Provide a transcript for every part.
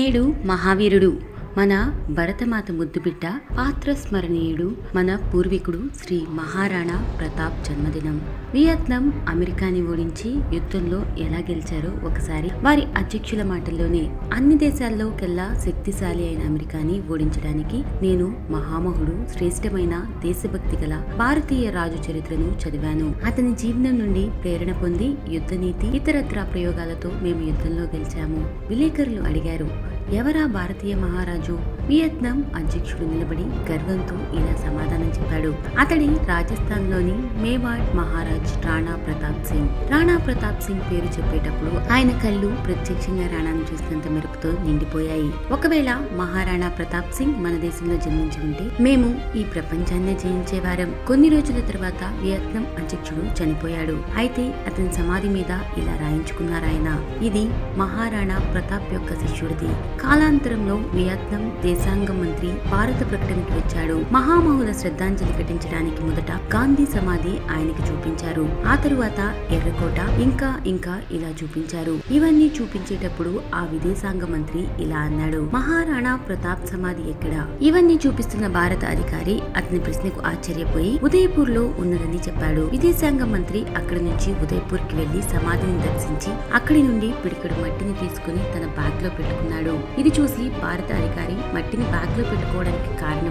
నేడు మహావీరుడు మన భరతమాత ముద్దుబిడ్డ పాత్రస్మరణీయుడు మన పూర్వీకుడు శ్రీ మహారాణా ప్రతాప్ జన్మదినం. వియత్నాం అమెరికాని ఓడించి యుద్ధంలో ఎలా గెలిచారో ఒకసారి వారి అధ్యక్షుల మాటల్లోనే అన్ని దేశాల్లోకెల్లా శక్తిశాలి అయిన అమెరికాని ఓడించడానికి నేను మహామహుడు శ్రేష్టమైన దేశభక్తి గల భారతీయ రాజు చరిత్రను చదివాను. అతని జీవనం నుండి ప్రేరణ పొంది యుద్ధ నీతి ఇతరత్రా ప్రయోగాలతో మేము యుద్ధంలో గెలిచాము. విలేకరులు అడిగారు ఎవరా భారతీయ మహారాజు? వియత్నాం అధ్యక్షుడు నిలబడి గర్వంతో ఇలా సమాధానం చెప్పాడు. అతడి రాజస్థాన్లోని మేవాడ్ మహారాజ్ రాణా ప్రతాప్ సింగ్. రాణా ప్రతాప్ సింగ్ పేరు చెప్పేటప్పుడు ఆయన కళ్ళు ప్రత్యక్షంగా రాణాను చూసినంత మెరుపుతో నిండిపోయాయి. ఒకవేళ మహారాణా ప్రతాప్ సింగ్ మన దేశంలో జన్మించి ఉంటే మేము ఈ ప్రపంచాన్నే జయించేవారం. కొన్ని రోజుల తర్వాత వియత్నాం అధ్యక్షుడు చనిపోయాడు. అయితే అతని సమాధి మీద ఇలా రాయించుకున్నారాయన ఇది మహారాణా ప్రతాప్ యొక్క శిష్యుడిది. కాలాంతరంలో వియత్నాం దేశ విదేశాంగ మంత్రి భారత ప్రకటనకి వచ్చాడు. మహామహుల శ్రద్ధాంజలి ఘటించడానికి మొదట గాంధీ సమాధి ఆయనకి చూపించారు. ఆ తరువాత ఎర్రకోట ఇంకా ఇంకా ఇలా చూపించారు. ఇవన్నీ చూపించేటప్పుడు ఆ విదేశాంగ మంత్రి ఇలా అన్నాడు. మహారాణా ప్రతాప్ సమాధి ఎక్కడ? ఇవన్నీ చూపిస్తున్న భారత అధికారి అతని ప్రశ్నకు ఆశ్చర్యపోయి ఉదయపూర్లో ఉన్నదని చెప్పాడు. విదేశాంగ మంత్రి అక్కడి నుంచి ఉదయపూర్కి వెళ్ళి సమాధిని దర్శించి అక్కడి నుండి పిడికడు మట్టిని తీసుకుని తన బ్యాగ్లో పెట్టుకున్నాడు. ఇది చూసి భారత అధికారి మట్టిని బ్యాగ్లో పెట్టుకోవడానికి కారణం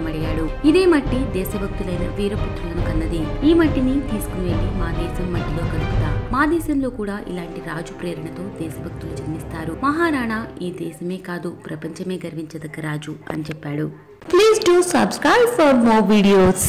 ఇదే మట్టి దేశభక్తులైన వీరపుత్రులను కన్నది. ఈ మట్టిని తీసుకుని వెళ్ళి మా దేశం మట్టిలో కలుపుతా. మా దేశంలో కూడా ఇలాంటి రాజు ప్రేరణతో దేశభక్తులు జన్మిస్తారు. మహారాణా ఈ దేశమే కాదు ప్రపంచమే గర్వించదగ్గ రాజు అని చెప్పాడు. Please do subscribe for more videos